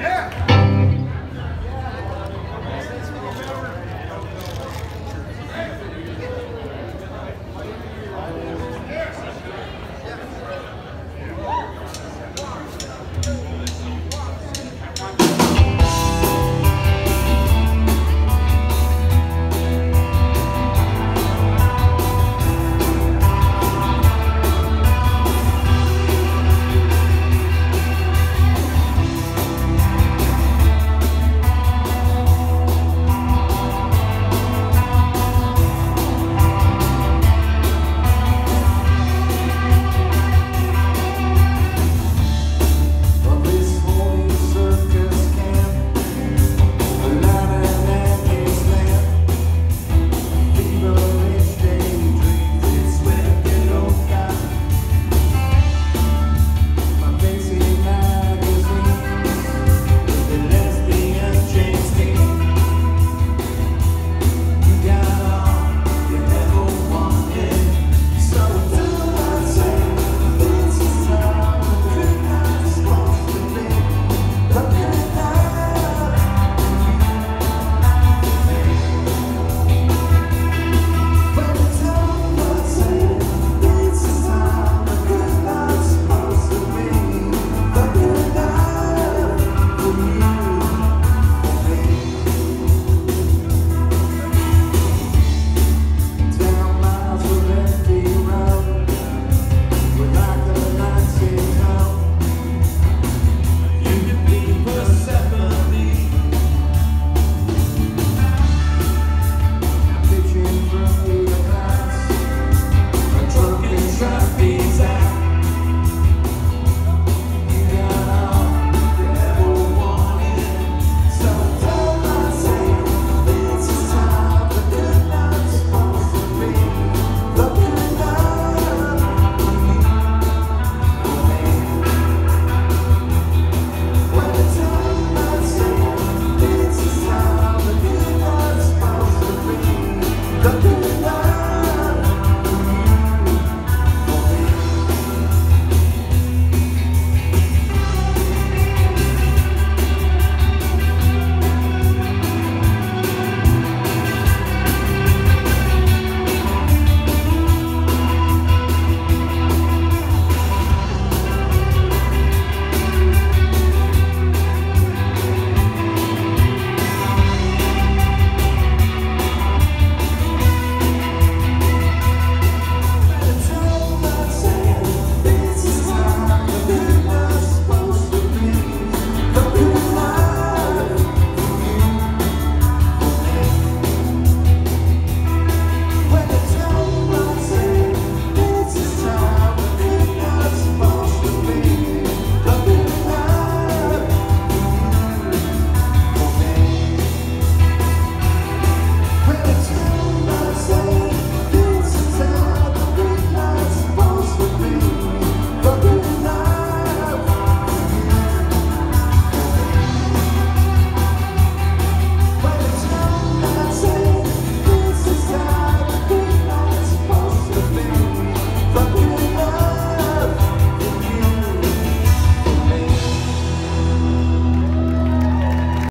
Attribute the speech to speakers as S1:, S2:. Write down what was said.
S1: Yeah.